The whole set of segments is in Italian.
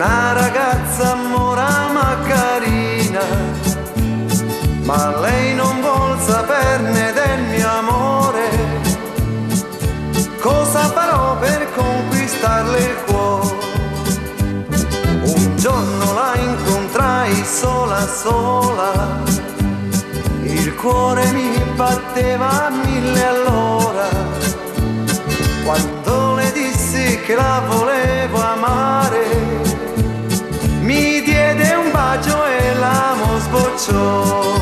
una ragazza mora ma carina, ma lei non vuol saperne del mio amore. Cosa farò per conquistarle il cuore? Un giorno la incontrai sola sola, il cuore mi batteva a mille all'ora. Quando le dissi che la volevo amare, corazón.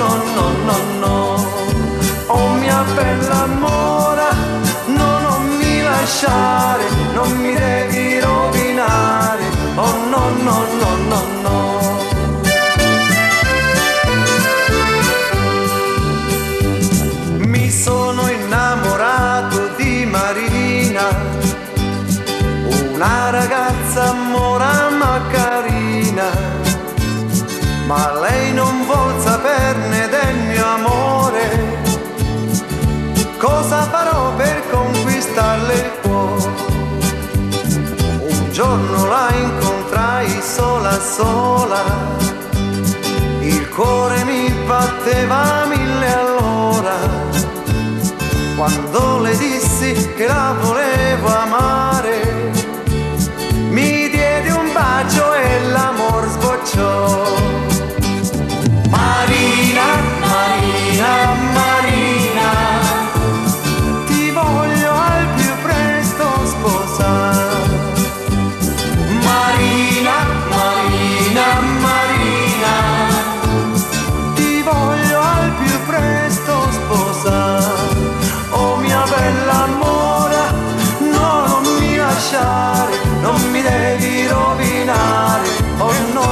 No, no, no, no. Oh mia bella mora, no, non mi lasciare, non mi devi rovinare. Oh no, no, no, no, no. Mi sono innamorato di Marina, una ragazza mora ma carina, ma lei non vuol Cosa farò per conquistarle il cuore? Un giorno la incontrai sola sola, il cuore mi batteva mille all'ora. Quando le dissi che la volevo amare,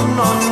no, no.